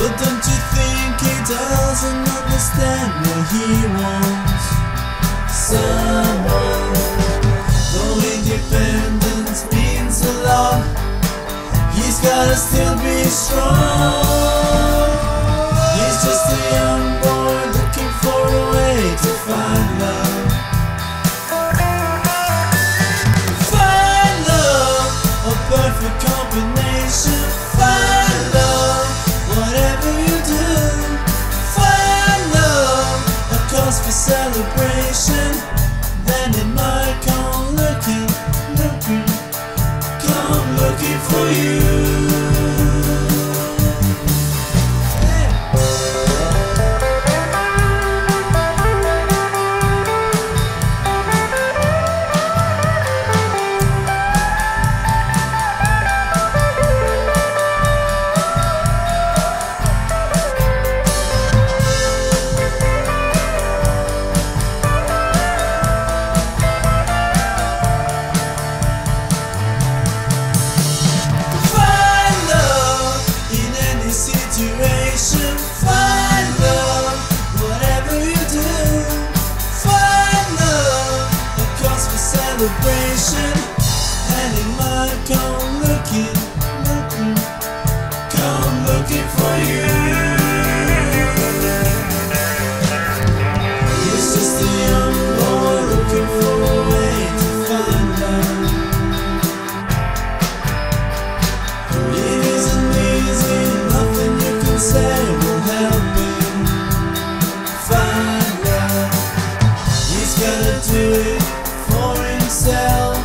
But don't you think he doesn't understand what he wants? Someone Though independence means a lot He's gotta still be strong for you. gonna do it for himself,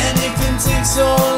and it can take so long.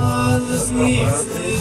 Ağzını istemiyor